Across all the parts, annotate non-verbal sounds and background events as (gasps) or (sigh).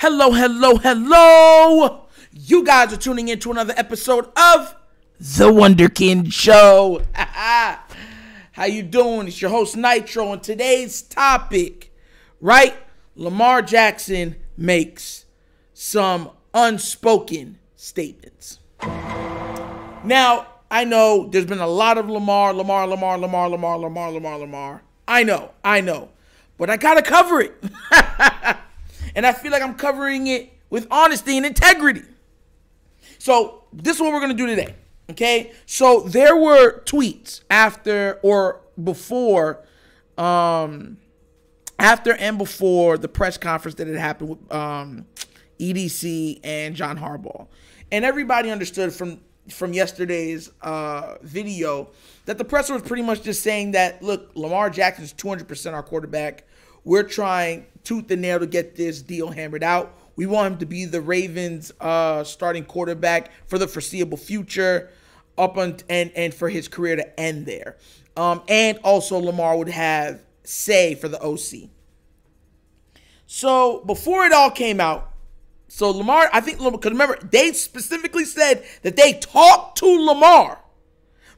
Hello, hello, hello. You guys are tuning in to another episode of The Wunderkind Show. (laughs) How you doing? It's your host Nitro and today's topic, right? Lamar Jackson makes some unspoken statements. Now, I know there's been a lot of Lamar, Lamar, Lamar, Lamar, Lamar, Lamar, Lamar, Lamar. I know, I know. But I gotta cover it. (laughs) and I feel like I'm covering it with honesty and integrity. So, this is what we're gonna do today. Okay? So there were tweets after or before um after and before the press conference that had happened with um EDC and John Harbaugh. And everybody understood from from yesterday's uh, video that the presser was pretty much just saying that look, Lamar Jackson is 200% our quarterback. We're trying tooth and nail to get this deal hammered out. We want him to be the Ravens' uh, starting quarterback for the foreseeable future, up on, and and for his career to end there. Um, and also Lamar would have say for the OC. So before it all came out, so Lamar, I think because remember they specifically said that they talked to Lamar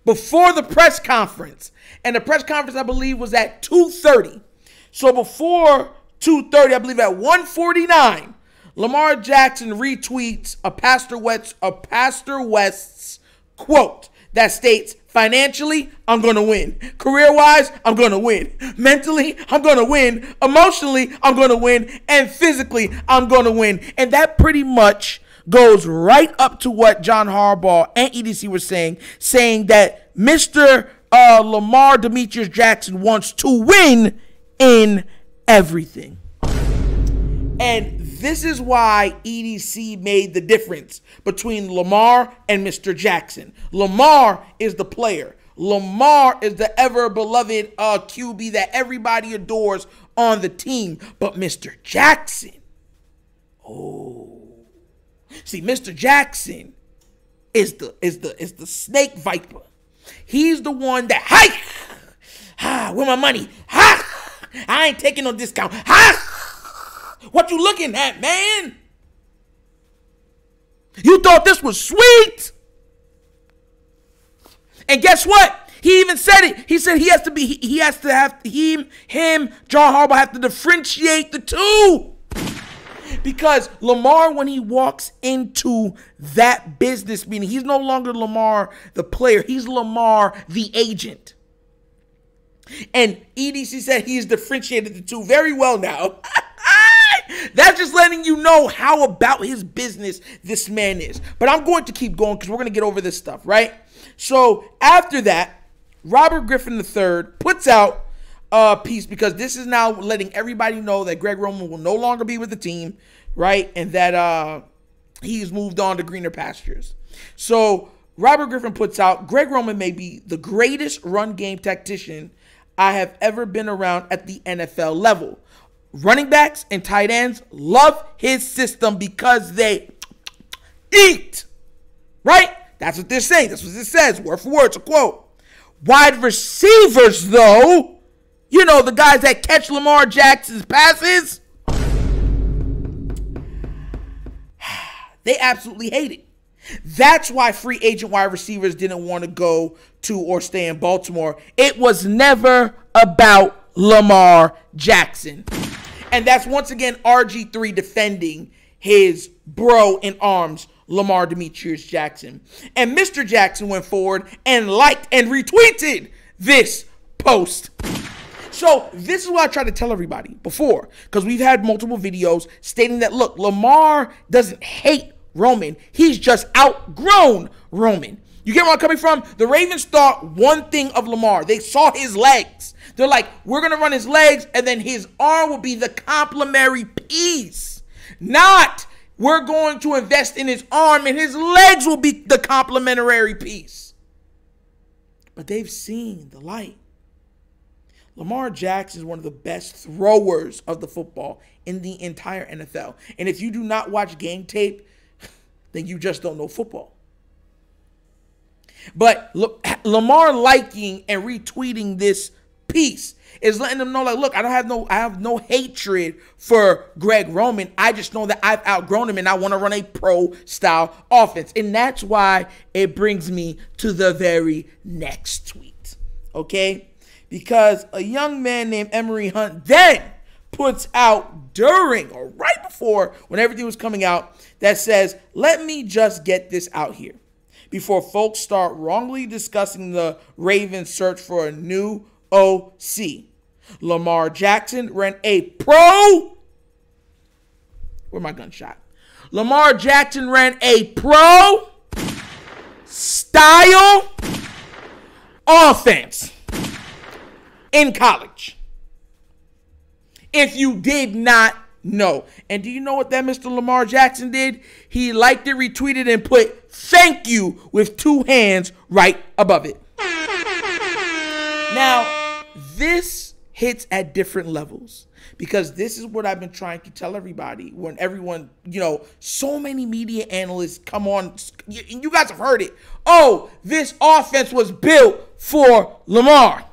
before the press conference, and the press conference I believe was at two thirty. So before two thirty, I believe at one forty nine, Lamar Jackson retweets a Pastor a Pastor West's quote that states financially i'm going to win. Career wise i'm going to win. Mentally i'm going to win. Emotionally i'm going to win. And physically i'm going to win. And that pretty much goes right up to what john harbaugh and edc were saying saying that mr uh, lamar demetrius jackson wants to win in everything and this is why EDC made the difference between Lamar and Mr. Jackson. Lamar is the player. Lamar is the ever beloved uh, QB that everybody adores on the team. But Mr. Jackson, oh, see, Mr. Jackson is the is the is the snake viper. He's the one that hi, (sighs) ah, where my money? I ain't taking no discount. Ha. What you looking at, man? You thought this was sweet? And guess what? He even said it. He said he has to be. He has to have him. Him. John Harbaugh have to differentiate the two. Because Lamar, when he walks into that business meeting, he's no longer Lamar the player. He's Lamar the agent. And EDC said he's differentiated the two very well now. (laughs) That's just letting you know how about his business this man is. But I'm going to keep going because we're going to get over this stuff, right? So after that, Robert Griffin III puts out a piece because this is now letting everybody know that Greg Roman will no longer be with the team, right? And that uh, he's moved on to greener pastures. So Robert Griffin puts out Greg Roman may be the greatest run game tactician I have ever been around at the NFL level running backs and tight ends love his system because they eat. Right? That's what they're saying. That's what it says, word for word. It's a quote. Wide receivers, though, you know, the guys that catch Lamar Jackson's passes, (sighs) they absolutely hate it. That's why free agent wide receivers didn't want to go to or stay in Baltimore. It was never about Lamar Jackson. And that's once again RG3 defending his bro in arms, Lamar Demetrius Jackson. And Mr. Jackson went forward and liked and retweeted this post. So this is what I try to tell everybody before, because we've had multiple videos stating that look, Lamar doesn't hate Roman. He's just outgrown Roman. You get where I'm coming from? The Ravens thought one thing of Lamar. They saw his legs. They're like, we're going to run his legs, and then his arm will be the complementary piece. Not, we're going to invest in his arm, and his legs will be the complementary piece. But they've seen the light. Lamar Jackson is one of the best throwers of the football in the entire NFL. And if you do not watch game tape, (laughs) then you just don't know football. But Lamar liking and retweeting this piece is letting them know, like, look, I don't have no, I have no hatred for Greg Roman. I just know that I've outgrown him and I want to run a pro style offense. And that's why it brings me to the very next tweet. Okay? Because a young man named Emory Hunt then puts out during or right before when everything was coming out that says, let me just get this out here before folks start wrongly discussing the Ravens search for a new OC. Lamar Jackson ran a pro. Where my gunshot? Lamar Jackson ran a pro style offense in college. If you did not know. And do you know what that Mr. Lamar Jackson did? He liked it, retweeted, and put thank you with two hands right above it. Now, this hits at different levels because this is what I've been trying to tell everybody when everyone, you know, so many media analysts come on. and you guys have heard it. Oh, this offense was built for Lamar.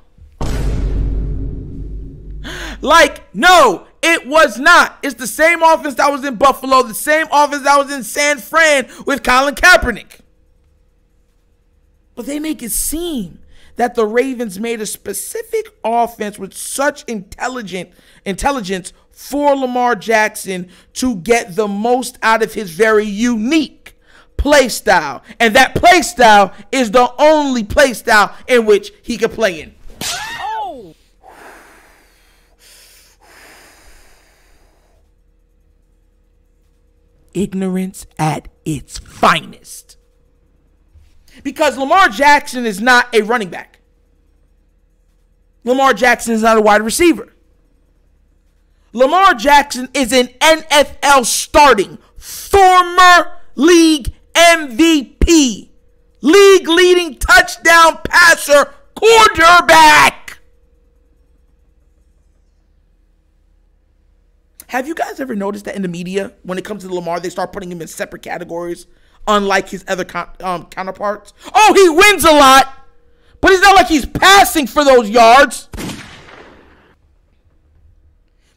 Like, no, it was not. It's the same offense that was in Buffalo, the same offense that was in San Fran with Colin Kaepernick. But they make it seem that the Ravens made a specific offense with such intelligent intelligence for Lamar Jackson to get the most out of his very unique play style. And that play style is the only play style in which he could play in. Ignorance at its finest. Because Lamar Jackson is not a running back. Lamar Jackson is not a wide receiver. Lamar Jackson is an NFL starting former league MVP, league leading touchdown passer, quarterback. Have you guys ever noticed that in the media, when it comes to Lamar, they start putting him in separate categories, unlike his other um, counterparts? Oh, he wins a lot, but it's not like he's passing for those yards.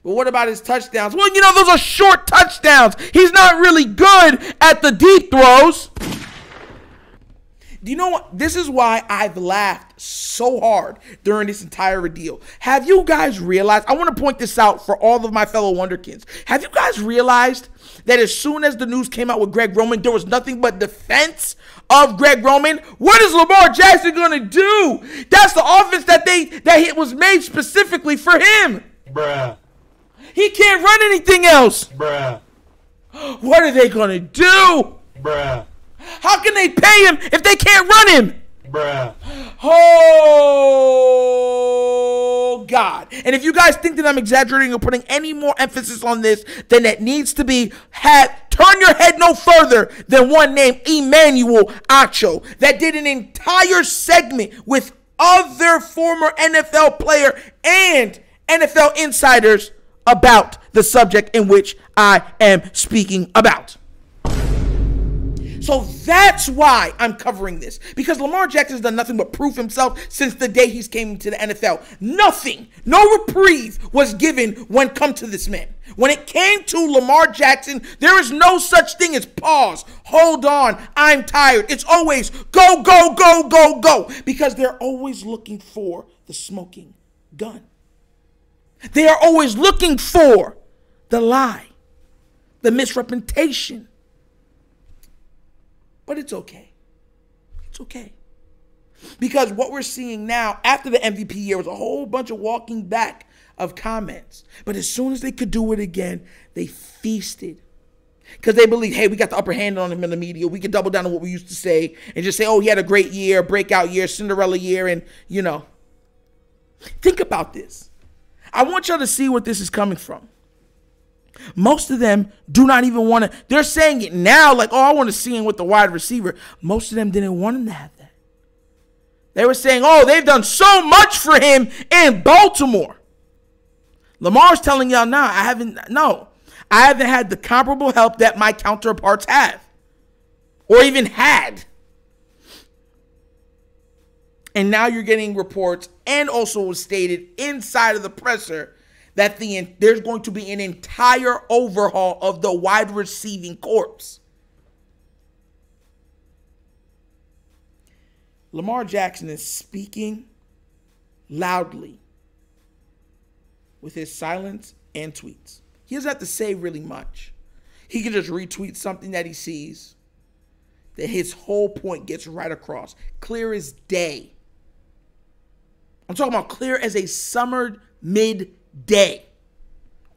But what about his touchdowns? Well, you know, those are short touchdowns. He's not really good at the deep throws. Do you know what? This is why I've laughed so hard during this entire ordeal. Have you guys realized? I want to point this out for all of my fellow Wonderkids. Have you guys realized that as soon as the news came out with Greg Roman, there was nothing but defense of Greg Roman? What is Lamar Jackson going to do? That's the offense that they that it was made specifically for him. Bruh. He can't run anything else. Bruh. What are they going to do? Bruh. How can they pay him if they can't run him? Bruh. Oh God! And if you guys think that I'm exaggerating or putting any more emphasis on this than it needs to be had, turn your head no further than one named Emmanuel Acho that did an entire segment with other former NFL player and NFL insiders about the subject in which I am speaking about. So that's why I'm covering this. Because Lamar Jackson has done nothing but prove himself since the day he's came to the NFL. Nothing, no reprieve was given when come to this man. When it came to Lamar Jackson, there is no such thing as pause, hold on, I'm tired. It's always go, go, go, go, go. Because they're always looking for the smoking gun. They are always looking for the lie, the misrepresentation, but it's okay. It's okay. Because what we're seeing now after the MVP year was a whole bunch of walking back of comments. But as soon as they could do it again, they feasted. Because they believe, hey, we got the upper hand on him in the media. We can double down on what we used to say and just say, oh, he had a great year, breakout year, Cinderella year, and, you know. Think about this. I want y'all to see what this is coming from. Most of them do not even want to. They're saying it now, like, oh, I want to see him with the wide receiver. Most of them didn't want him to have that. They were saying, oh, they've done so much for him in Baltimore. Lamar's telling y'all, nah, I haven't, no, I haven't had the comparable help that my counterparts have or even had. And now you're getting reports and also was stated inside of the presser that the there's going to be an entire overhaul of the wide receiving corps. Lamar Jackson is speaking loudly with his silence and tweets. He doesn't have to say really much. He can just retweet something that he sees that his whole point gets right across. Clear as day. I'm talking about clear as a summer midday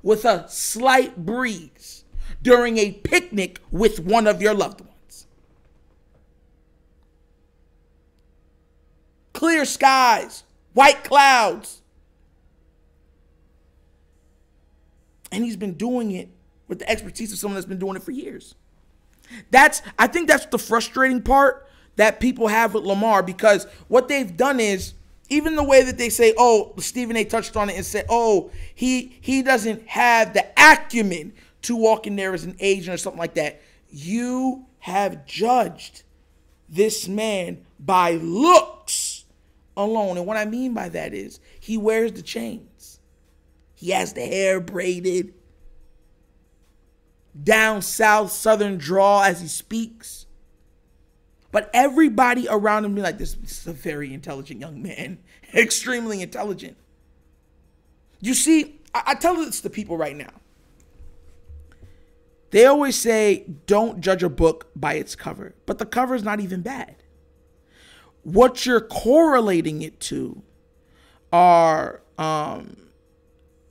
with a slight breeze during a picnic with one of your loved ones. Clear skies, white clouds. And he's been doing it with the expertise of someone that's been doing it for years. That's I think that's the frustrating part that people have with Lamar because what they've done is even the way that they say, oh, Stephen A touched on it and said, oh, he he doesn't have the acumen to walk in there as an agent or something like that. You have judged this man by looks alone. And what I mean by that is he wears the chains. He has the hair braided down south southern draw as he speaks. But everybody around him be like, this, this is a very intelligent young man, (laughs) extremely intelligent. You see, I, I tell this to people right now. They always say, don't judge a book by its cover, but the cover is not even bad. What you're correlating it to are um,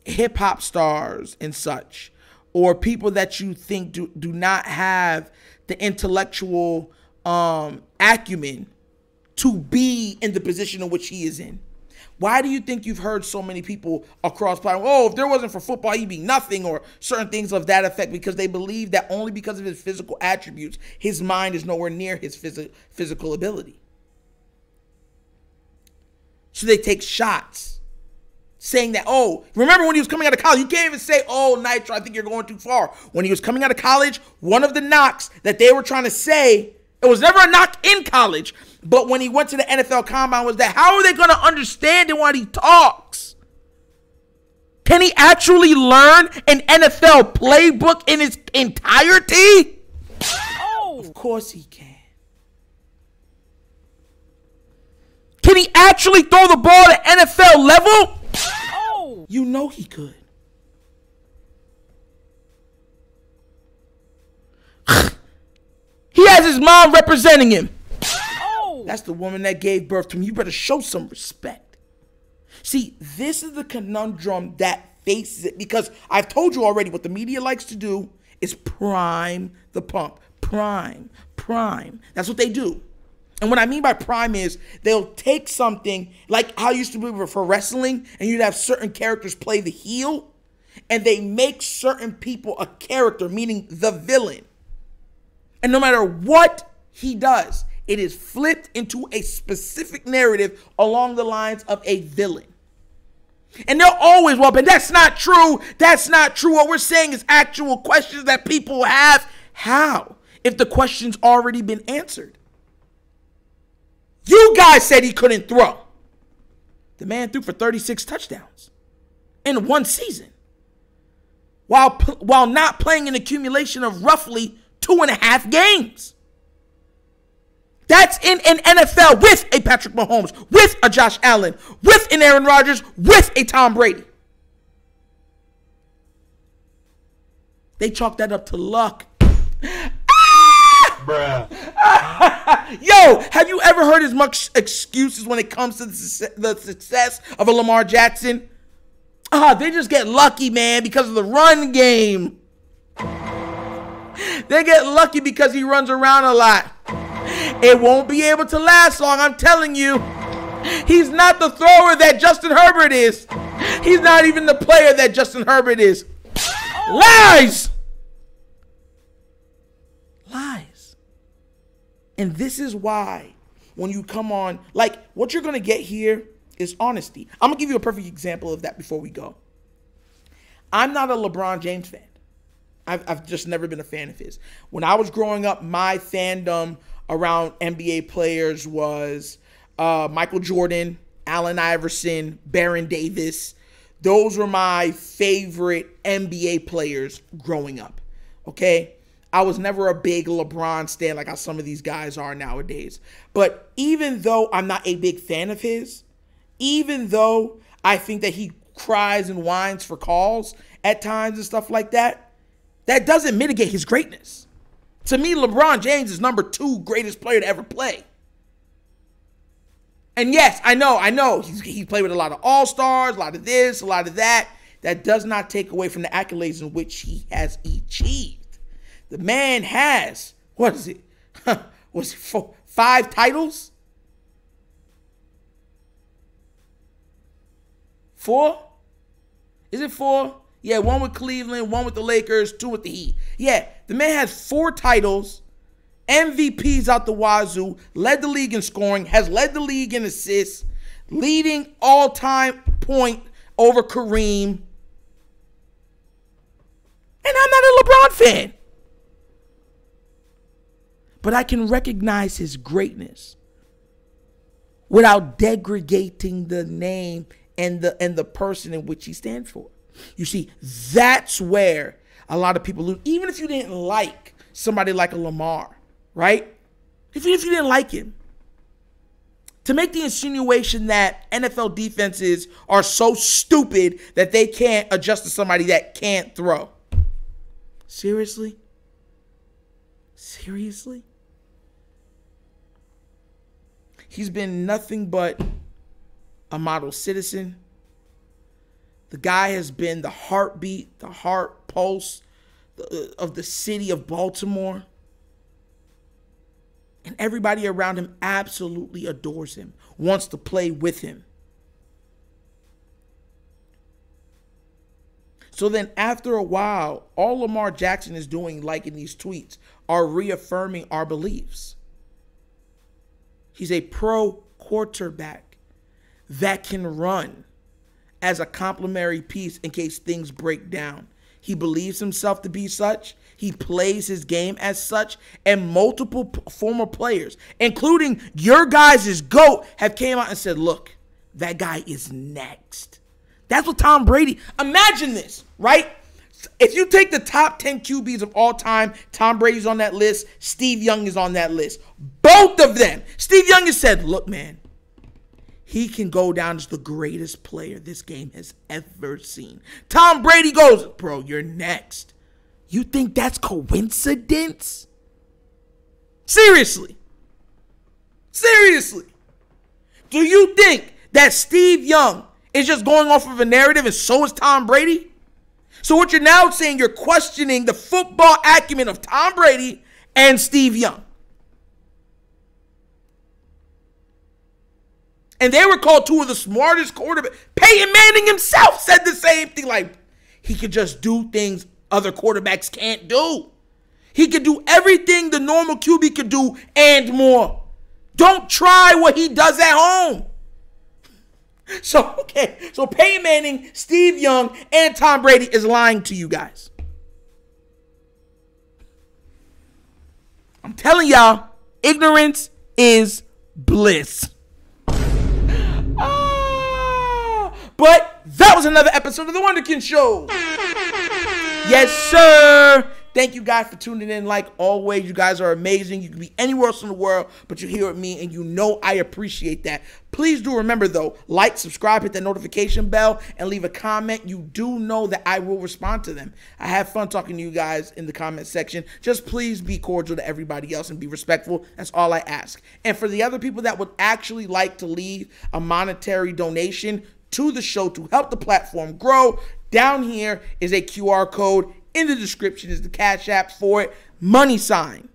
hip hop stars and such or people that you think do, do not have the intellectual um, acumen to be in the position in which he is in. Why do you think you've heard so many people across platform? Oh, if there wasn't for football, he'd be nothing, or certain things of that effect, because they believe that only because of his physical attributes, his mind is nowhere near his phys- physical ability. So they take shots saying that, oh, remember when he was coming out of college, you can't even say, oh, Nitro, I think you're going too far. When he was coming out of college, one of the knocks that they were trying to say, it was never a knock in college, but when he went to the NFL combine was that how are they going to understand it when he talks? Can he actually learn an NFL playbook in its entirety? Oh, of course he can. Can he actually throw the ball at NFL level? Oh. You know he could. (laughs) he has his mom representing him. Oh. That's the woman that gave birth to him. You better show some respect. See, this is the conundrum that faces it because I've told you already what the media likes to do is prime the pump. Prime, prime. That's what they do. And what I mean by prime is they'll take something like how used to be for wrestling, and you'd have certain characters play the heel, and they make certain people a character, meaning the villain. And no matter what he does, it is flipped into a specific narrative along the lines of a villain. And they'll always, well, but that's not true. That's not true. What we're saying is actual questions that people have. How? If the question's already been answered. You guys said he couldn't throw. The man threw for 36 touchdowns in one season while, while not playing an accumulation of roughly two and a half games. That's in an NFL with a Patrick Mahomes, with a Josh Allen, with an Aaron Rodgers, with a Tom Brady. They chalk that up to luck. Bruh. (laughs) Yo, have you ever heard as much excuses when it comes to the success of a Lamar Jackson? Ah, they just get lucky, man, because of the run game. They get lucky because he runs around a lot. It won't be able to last long, I'm telling you. He's not the thrower that Justin Herbert is. He's not even the player that Justin Herbert is. Lies! Lies. And this is why when you come on, like what you're going to get here is honesty. I'm going to give you a perfect example of that before we go. I'm not a LeBron James fan. I've, I've just never been a fan of his. When I was growing up, my fandom around NBA players was uh, Michael Jordan Allen Iverson, Baron Davis. Those were my favorite NBA players growing up. Okay. I was never a big LeBron stan like how some of these guys are nowadays. But even though I'm not a big fan of his, even though I think that he cries and whines for calls at times and stuff like that, that doesn't mitigate his greatness. To me, LeBron James is number two greatest player to ever play. And yes, I know, I know. He's, he's played with a lot of all stars, a lot of this, a lot of that. That does not take away from the accolades in which he has achieved. The man has, what is it? (laughs) was it four, five titles? Four? Is it four? Yeah, one with Cleveland, one with the Lakers, two with the Heat. Yeah, the man has four titles, MVPs out the wazoo, led the league in scoring, has led the league in assists, leading all time point over Kareem. And I'm not a LeBron fan. But I can recognize his greatness without degrading the name and the and the person in which he stands for. You see, that's where a lot of people lose. Even if you didn't like somebody like a Lamar, right? Even if you didn't like him, to make the insinuation that NFL defenses are so stupid that they can't adjust to somebody that can't throw. Seriously? Seriously? He's been nothing but a model citizen. The guy has been the heartbeat, the heart pulse uh, of the city of Baltimore. And everybody around him absolutely adores him, wants to play with him. So then, after a while, all Lamar Jackson is doing, like in these tweets, are reaffirming our beliefs. He's a pro quarterback that can run as a complementary piece in case things break down. He believes himself to be such. He plays his game as such, and multiple former players, including your guys' GOAT, have came out and said, look, that guy is next. That's what Tom Brady. Imagine this, right? If you take the top 10 QBs of all time, Tom Brady's on that list, Steve Young is on that list. Both of them. Steve Young has said, look, man, he can go down as the greatest player this game has ever seen. Tom Brady goes, Bro, you're next. You think that's coincidence? Seriously. Seriously. Do you think that Steve Young is just going off of a narrative and so is Tom Brady? So, what you're now saying, you're questioning the football acumen of Tom Brady and Steve Young. And they were called two of the smartest quarterbacks. Peyton Manning himself said the same thing. Like, he could just do things other quarterbacks can't do. He could do everything the normal QB could do and more. Don't try what he does at home. (laughs) So, okay. So, Peyton Manning, Steve Young, and Tom Brady is lying to you guys. I'm telling y'all, ignorance is bliss. Was another episode of The Wunderkind Show. Yes, sir. Thank you guys for tuning in. Like always, you guys are amazing. You can be anywhere else in the world, but you're here with me, and you know I appreciate that. Please do remember, though, like, subscribe, hit that notification bell, and leave a comment. You do know that I will respond to them. I have fun talking to you guys in the comment section. Just please be cordial to everybody else and be respectful. That's all I ask. And for the other people that would actually like to leave a monetary donation, to the show to help the platform grow. Down here is a QR code. In the description is the Cash App for it. Money sign.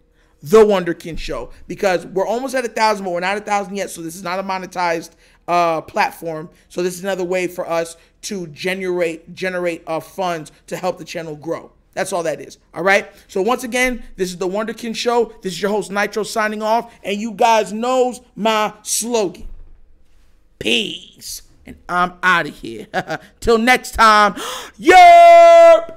The Wunderkind Show. Because we're almost at a thousand, but we're not a thousand yet. So this is not a monetized uh, platform. So this is another way for us to generate generate uh, funds to help the channel grow. That's all that is. All right. So once again, this is the Wunderkind Show. This is your host Nitro signing off, and you guys knows my slogan. Peace and I'm out of here. (laughs) Till next time, (gasps) yeah!